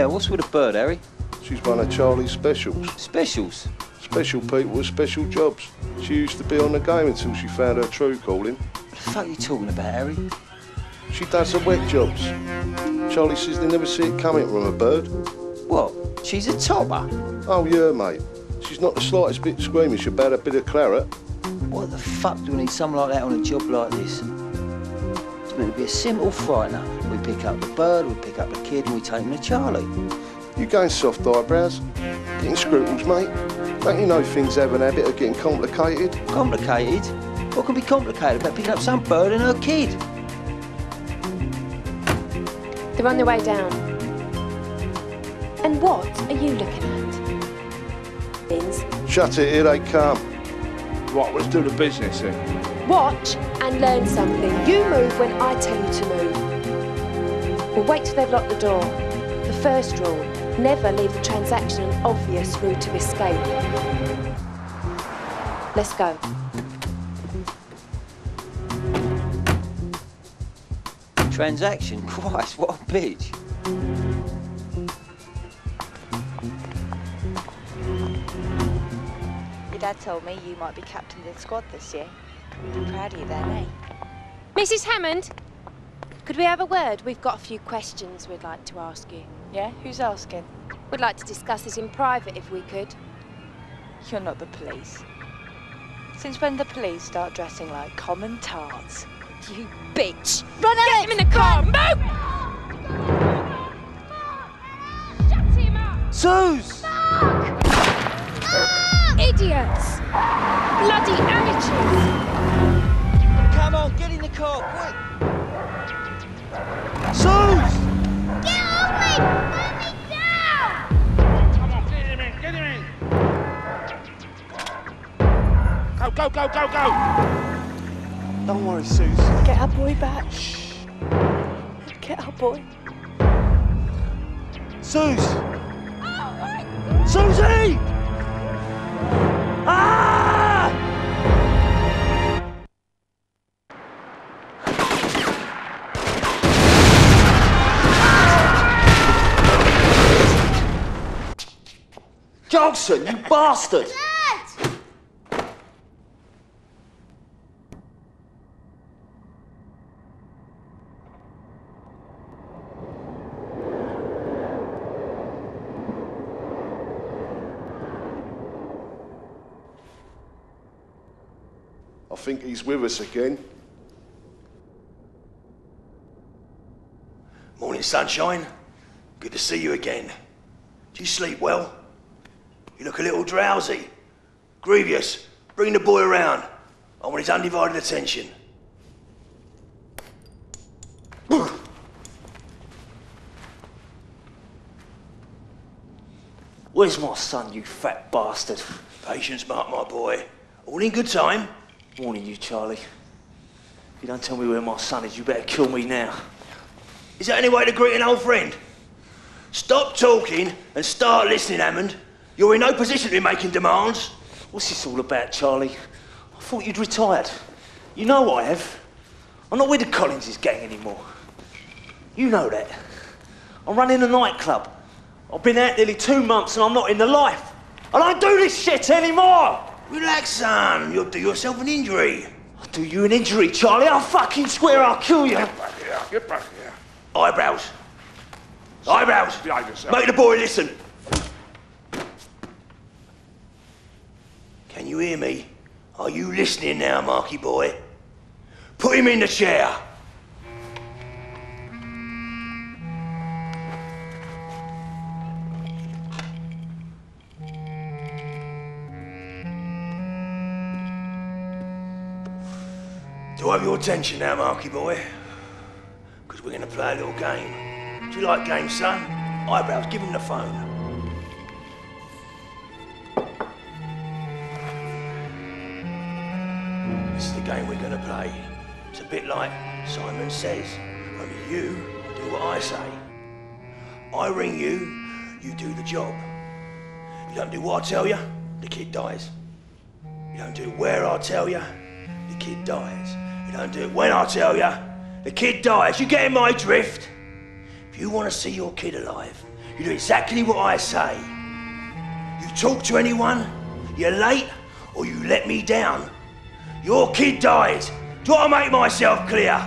Yeah, what's with the bird, Harry? She's one of Charlie's specials. Specials? Special people with special jobs. She used to be on the game until she found her true calling. What the fuck are you talking about, Harry? She does the wet jobs. Charlie says they never see it coming from a bird. What? She's a topper? Oh, yeah, mate. She's not the slightest bit squeamish about a bit of claret. What the fuck do we need someone like that on a job like this? It's meant to be a simple frightener. We pick up the bird, we pick up the kid, and we take him to Charlie. You going soft eyebrows? Getting scruples, mate? Don't you know things have an habit of getting complicated? Complicated? What can be complicated about picking up some bird and her kid? They're on their way down. And what are you looking at? Bins. Shut it, here they come. Right, let's do the business then. Watch and learn something. You move when I tell you to move. We'll wait till they've locked the door. The first rule, never leave the transaction an obvious route of escape. Let's go. Transaction? Christ, what a bitch. Your dad told me you might be captain of the squad this year. I'm proud of you then, eh? Mrs. Hammond, could we have a word? We've got a few questions we'd like to ask you. Yeah? Who's asking? We'd like to discuss this in private if we could. You're not the police. Since when the police start dressing like common tarts? You bitch! Run out! Get him in the car! Move! Shut him up! Suze! Idiots! Bloody amateurs! Come on, get in the car, quick! Suze! Get off me! Let me down! Come on, get him in, get him in. Go, go, go, go, go. Don't worry, Suze. Get our boy back. Shh. Get our boy. Suze! Susie! Oh Jolson, you bastard! I think he's with us again. Morning, sunshine. Good to see you again. Do you sleep well? You look a little drowsy. Grievous, bring the boy around. I want his undivided attention. Where's my son, you fat bastard? Patience, Mark, my boy. All in good time. Warning you, Charlie. If you don't tell me where my son is, you better kill me now. Is that any way to greet an old friend? Stop talking and start listening, Hammond. You're in no position to be making demands. What's this all about, Charlie? I thought you'd retired. You know I have. I'm not with the Collinses gang anymore. You know that. I'm running a nightclub. I've been out nearly two months and I'm not in the life. And I don't do this shit anymore! Relax, son. You'll do yourself an injury. I'll do you an injury, Charlie. I'll fucking swear I'll kill you. Get back here, get back here. Eyebrows. Eyebrows. Make the boy listen. Hear me? Are you listening now, Marky boy? Put him in the chair. Do I have your attention now, Marky boy? Because we're going to play a little game. Do you like games, son? Eyebrows, give him the phone. Game we're going to play. It's a bit like Simon Says. Only you do what I say. I ring you, you do the job. You don't do what I tell you, the kid dies. You don't do where I tell you, the kid dies. You don't do it when I tell you, the kid dies. You getting my drift? If you want to see your kid alive, you do exactly what I say. You talk to anyone, you're late, or you let me down. Your kid dies. Do I make myself clear?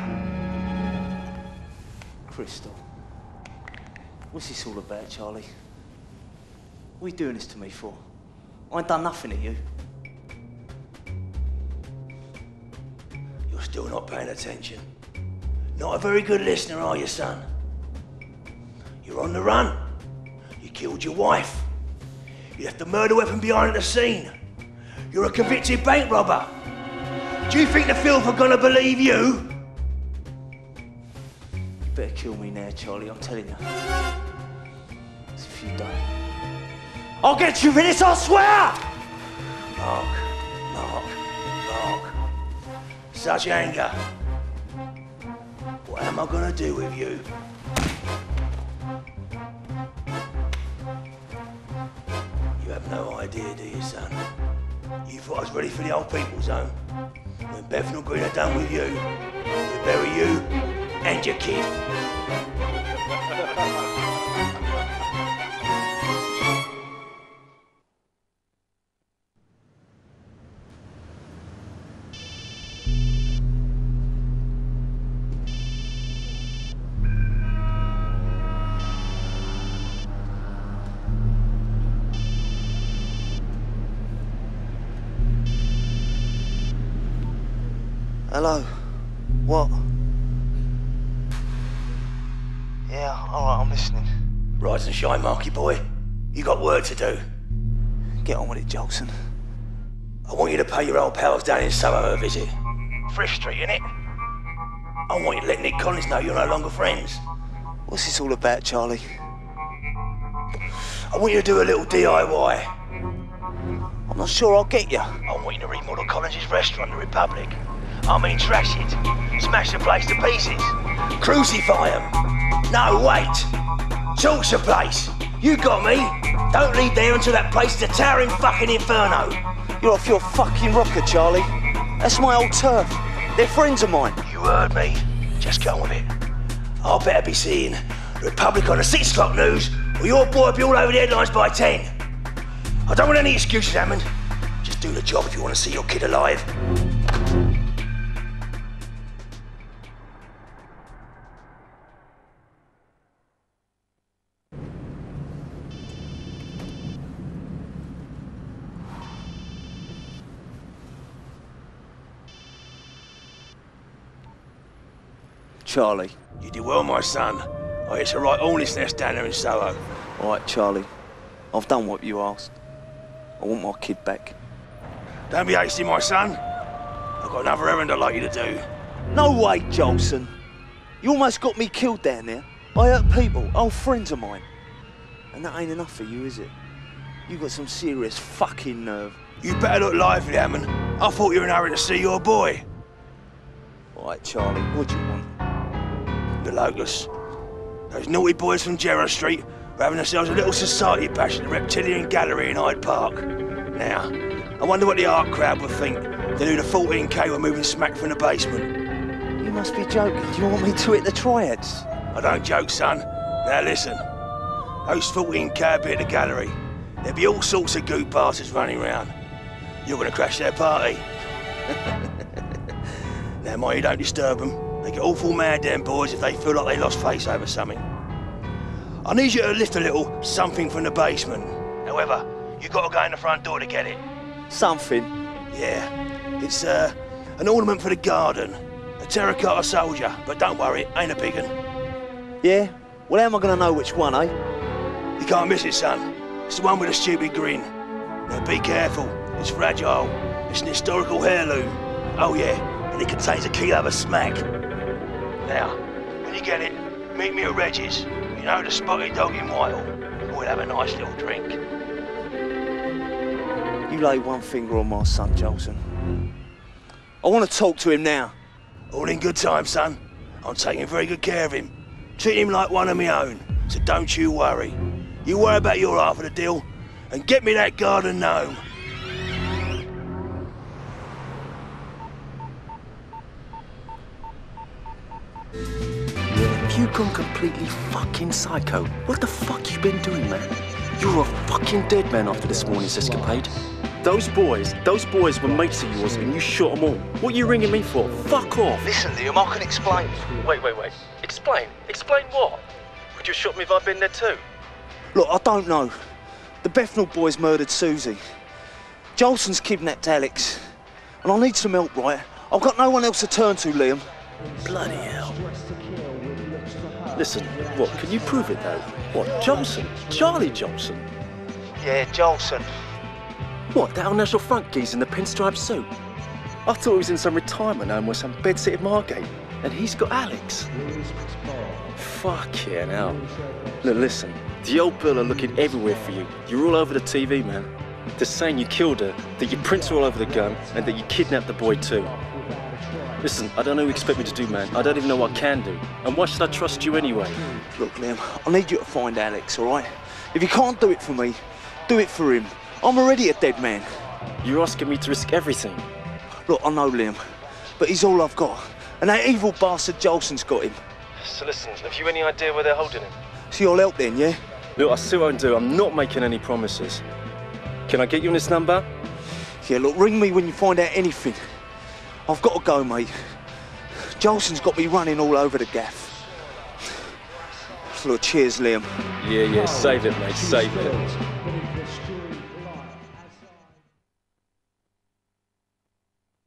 Crystal. What's this all about, Charlie? What are you doing this to me for? I ain't done nothing to you. You're still not paying attention. Not a very good listener, are you, son? You're on the run. You killed your wife. You left the murder weapon behind at the scene. You're a convicted bank robber. Do you think the filth are gonna believe you? You better kill me now, Charlie, I'm telling you. 'Cause if you don't, I'll get you for this, I swear! Mark, Mark, Mark. Such anger. What am I gonna do with you? You have no idea, do you, son? You thought I was ready for the old people's home. When Bethnal Green are done with you, we bury you and your kid. Hello. What? Yeah, alright, I'm listening. Rise and shine, Marky boy. You got work to do. Get on with it, Jolson. I want you to pay your old pals down in Soho a visit. Frith Street, innit? I want you to let Nick Collins know you're no longer friends. What's this all about, Charlie? I want you to do a little DIY. I'm not sure I'll get you. I want you to remodel Collins's restaurant, the Republic. I mean, trash it. Smash the place to pieces. Crucify them. No, wait. Torch the place. You got me. Don't leave there until that place is a towering fucking inferno. You're off your fucking rocker, Charlie. That's my old turf. They're friends of mine. You heard me. Just go with it. I'll better be seeing the Republic on the six o'clock news, or your boy will be all over the headlines by ten. I don't want any excuses, Hammond. Just do the job if you want to see your kid alive. Charlie. You did well, my son. Oh, it's a right hornet's nest down there in Soho. All right, Charlie. I've done what you asked. I want my kid back. Don't be hasty, my son. I've got another errand I'd like you to do. No way, Jolson. You almost got me killed down there. I hurt people, old friends of mine. And that ain't enough for you, is it? You got some serious fucking nerve. You better look lively, Hammond. I thought you were in a hurry to see your boy. All right, Charlie, what do you want? The Locust. Those naughty boys from Gerrard Street were having themselves a little society bash at the Reptilian Gallery in Hyde Park. Now, I wonder what the art crowd would think. They knew the 14k were moving smack from the basement. You must be joking. Do you want me to hit the triads? I don't joke, son. Now listen. Those 14k will be at the gallery. There'll be all sorts of goop bastards running around. You're gonna crash their party. now, mind you don't disturb them. They get awful mad, them boys, if they feel like they lost face over something. I need you to lift a little something from the basement. However, you gotta go in the front door to get it. Something. Yeah, it's uh, an ornament for the garden. A terracotta soldier, but don't worry, ain't a big one. Yeah? Well, how am I going to know which one, eh? You can't miss it, son. It's the one with the stupid grin. Now be careful. It's fragile. It's an historical heirloom. Oh yeah, and it contains a kilo of smack. Now, when you get it, meet me at Reggie's. You know the spotted dog in Whitehall. We'll have a nice little drink. You lay one finger on my son, Jolson. I want to talk to him now. All in good time, son. I'm taking very good care of him. Treat him like one of my own, so don't you worry. You worry about your half of the deal, and get me that garden gnome. If you gone completely fucking psycho. What the fuck you been doing, man? You're a fucking dead man after this morning's escapade. Those boys, those boys were mates of yours and you shot them all. What are you ringing me for? Fuck off. Listen, Liam, I can explain. Wait, wait, wait. Explain. Explain what? Would you have shot me if I'd been there too? Look, I don't know. The Bethnal boys murdered Susie. Jolson's kidnapped Alex. And I need some help, right? I've got no one else to turn to, Liam. Bloody hell. Listen, what, can you prove it though? What, Jolson? Charlie Jolson? Yeah, Jolson. What, that old National Front geezer in the pinstripe suit? I thought he was in some retirement home or some bedsit in Margate, and he's got Alex. Fuck yeah, now. Look, listen, the old bill are looking everywhere for you. You're all over the TV, man. They're saying you killed her, that your prints are all over the gun, and that you kidnapped the boy too. Listen, I don't know what you expect me to do, man. I don't even know what I can do. And why should I trust you anyway? Look, Liam, I need you to find Alex, all right? If you can't do it for me, do it for him. I'm already a dead man. You're asking me to risk everything. Look, I know Liam, but he's all I've got. And that evil bastard Jolson's got him. So listen, have you any idea where they're holding him? So you'll help then, yeah? Look, I see what I can do. I'm not making any promises. Can I get you on this number? Yeah, look, ring me when you find out anything. I've got to go, mate. Jolson's got me running all over the gaff. Look, cheers, Liam. Yeah, yeah, save it, mate, save it.